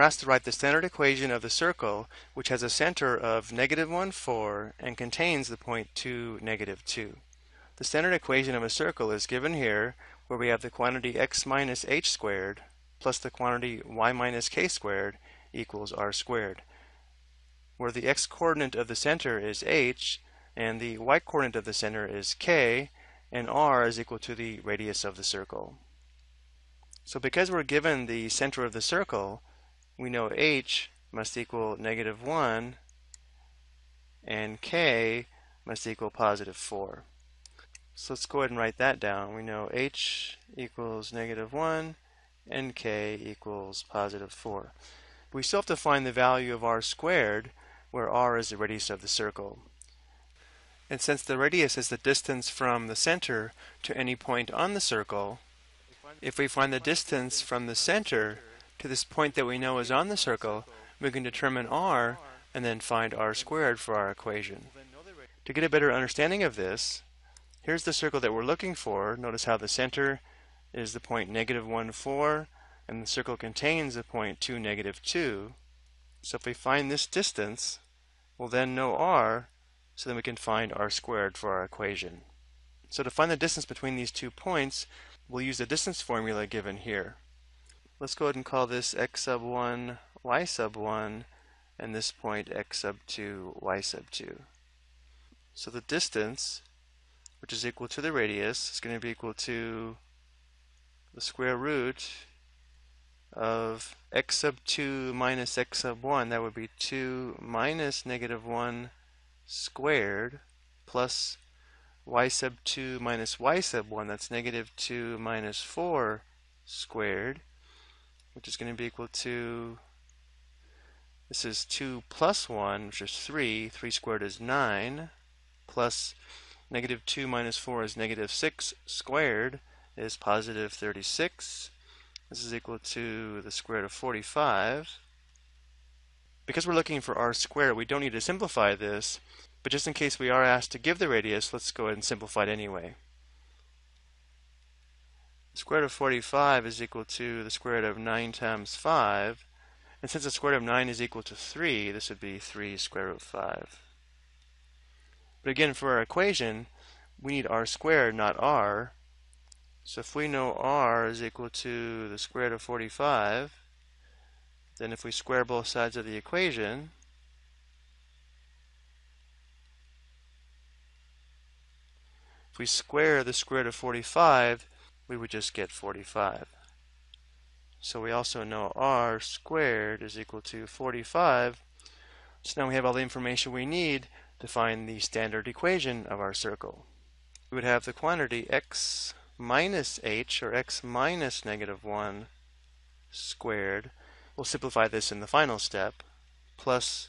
asked to write the standard equation of the circle, which has a center of negative 1, 4, and contains the point 2, negative 2. The standard equation of a circle is given here, where we have the quantity x minus h squared plus the quantity y minus k squared equals r squared, where the x-coordinate of the center is h, and the y-coordinate of the center is k, and r is equal to the radius of the circle. So because we're given the center of the circle, we know h must equal negative 1 and k must equal positive 4. So let's go ahead and write that down. We know h equals negative 1 and k equals positive 4. We still have to find the value of r squared, where r is the radius of the circle. And since the radius is the distance from the center to any point on the circle, if we find the distance from the center to this point that we know is on the circle, we can determine r and then find r squared for our equation. To get a better understanding of this, here's the circle that we're looking for. Notice how the center is the point negative 1, 4, and the circle contains the point 2, negative 2. So if we find this distance, we'll then know r, so then we can find r squared for our equation. So to find the distance between these two points, we'll use the distance formula given here. Let's go ahead and call this x sub 1, y sub 1, and this point x sub 2, y sub 2. So the distance, which is equal to the radius, is going to be equal to the square root of x sub 2 minus x sub 1. That would be 2 minus negative 1 squared plus y sub 2 minus y sub 1, that's negative 2 minus 4 squared, which is going to be equal to, this is 2 plus 1, which is 3, 3 squared is 9, plus negative 2 minus 4 is negative 6 squared is positive 36. This is equal to the square root of 45. Because we're looking for r squared, we don't need to simplify this, but just in case we are asked to give the radius, let's go ahead and simplify it anyway. The square root of 45 is equal to the square root of 9 times 5. And since the square root of 9 is equal to 3, this would be 3 square root of 5. But again, for our equation, we need r squared, not r. So if we know r is equal to the square root of 45, then if we square both sides of the equation, If we square the square root of 45, we would just get 45. So we also know r squared is equal to 45. So now we have all the information we need to find the standard equation of our circle. We would have the quantity x minus h, or x minus negative 1 squared. We'll simplify this in the final step, plus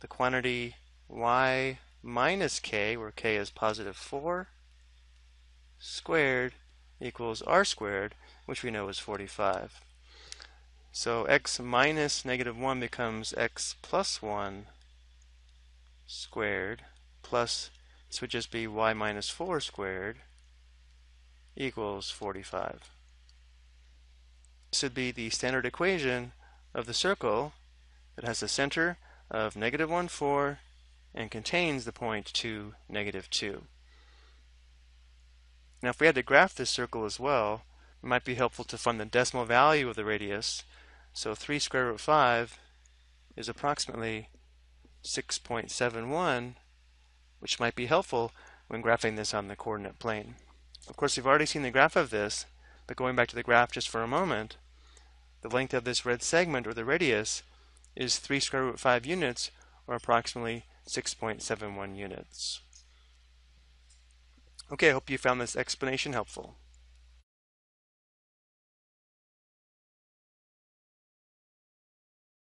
the quantity y minus k, where k is positive 4, squared equals r squared, which we know is 45. So x minus negative 1 becomes x plus 1 squared plus, this would just be y minus 4 squared equals 45. This would be the standard equation of the circle that has a center of negative 1, 4 and contains the point 2, negative 2. Now if we had to graph this circle as well, it might be helpful to find the decimal value of the radius. So 3 square root 5 is approximately 6.71, which might be helpful when graphing this on the coordinate plane. Of course, we've already seen the graph of this, but going back to the graph just for a moment, the length of this red segment, or the radius, is 3 square root 5 units, or approximately 6.71 units. Okay, I hope you found this explanation helpful.